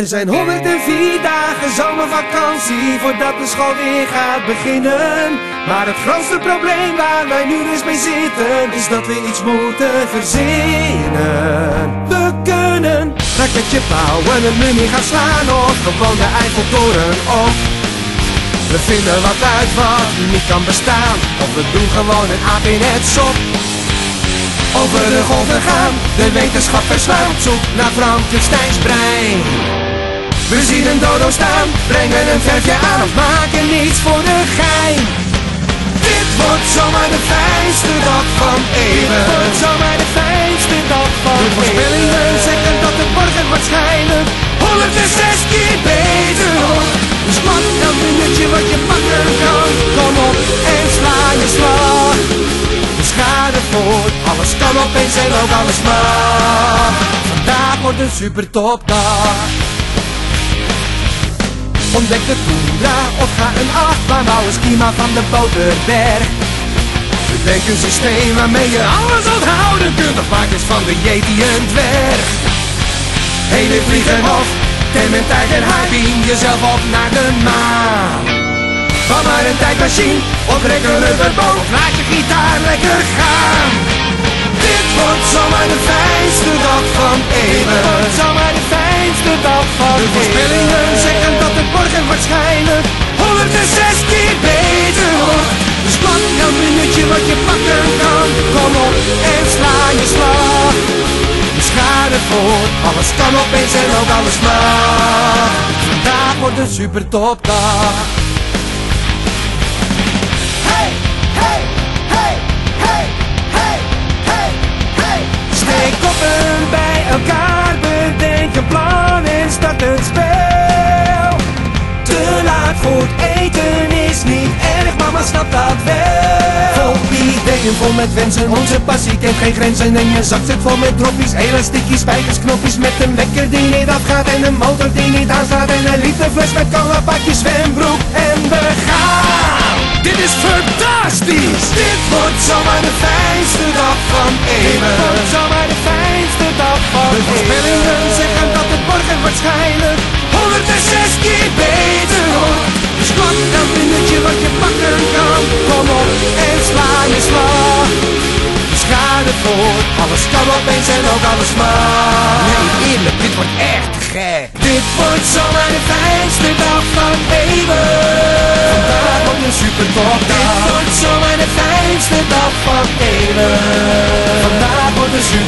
Er zijn 104 dagen zomervakantie voordat de school weer gaat beginnen. Maar het grootste probleem waar wij nu dus mee zitten is dat we iets moeten verzinnen. We kunnen raketje bouwen, een mummie gaan slaan of gewoon de Eiffeltoren op. We vinden wat uit wat niet kan bestaan of we doen gewoon een aap in het sop. Over de golven gaan, de wetenschap verslaan op zoek naar Frankensteins brein. We zien een dodo staan, brengen een verfje aan of maken niets voor de gein. Dit wordt zomaar de fijnste dag van eeuwen. Wordt zomaar de fijnste dag van De voorspellingen zeggen dat het morgen waarschijnlijk 106 keer beter wordt. Dus wat een minuutje wat je pakken kan. Kom op en sla je slag. Dus ga ervoor, alles kan opeens en ook alles mag. Vandaag wordt een super topdag. Ontdek de Toendra of ga een achtbaan bouwen, schema van de Boterberg. Bedenk een systeem waarmee je alles onthouden kunt, of maak eens van de Yeti een dwerg. Hele vliegen of Tem en hyping jezelf op naar de maan. Van maar een tijdmachine of rek een rubberboot, laat je gitaar lekker gaan. Waarschijnlijk 106 keer beter wordt. Dus pak een minuutje wat je pakken kan. Kom op en sla je slag. Dus ga ervoor, alles kan opeens en ook alles mag. Vandaag wordt een super topdag. Vol met wensen, onze passie kent geen grenzen. En je zak zit vol met droppies, elastiekjes, spijkers, knopjes. Met een wekker die niet afgaat en een motor die niet aanstaat. En een literfles met kalapakjes, zwembroek en we gaan. Dit is fantastisch! Dit wordt zomaar de fijnste dag van eeuwen. Dit wordt zomaar de fijnste dag van De voorspellingen zeggen dat het morgen waarschijnlijk alles kan opeens en ook alles mag. Nee, eerlijk, dit wordt echt gek. Dit wordt zomaar de fijnste dag van eeuwen. Vandaag wordt een super Dit wordt zomaar de fijnste dag van eeuwen. Vandaag wordt een super.